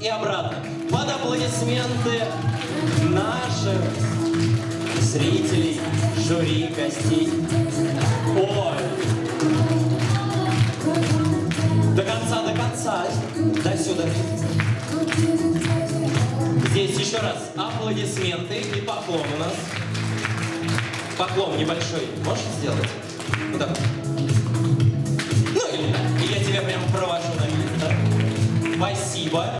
и обратно. Под аплодисменты наших зрителей, жюри, гостей. Ой! До конца, до конца. До сюда. Здесь еще раз аплодисменты и поклон у нас. Поклон небольшой. Можешь сделать? Ну так. Ну или, и я тебя прям провожу на место. Спасибо.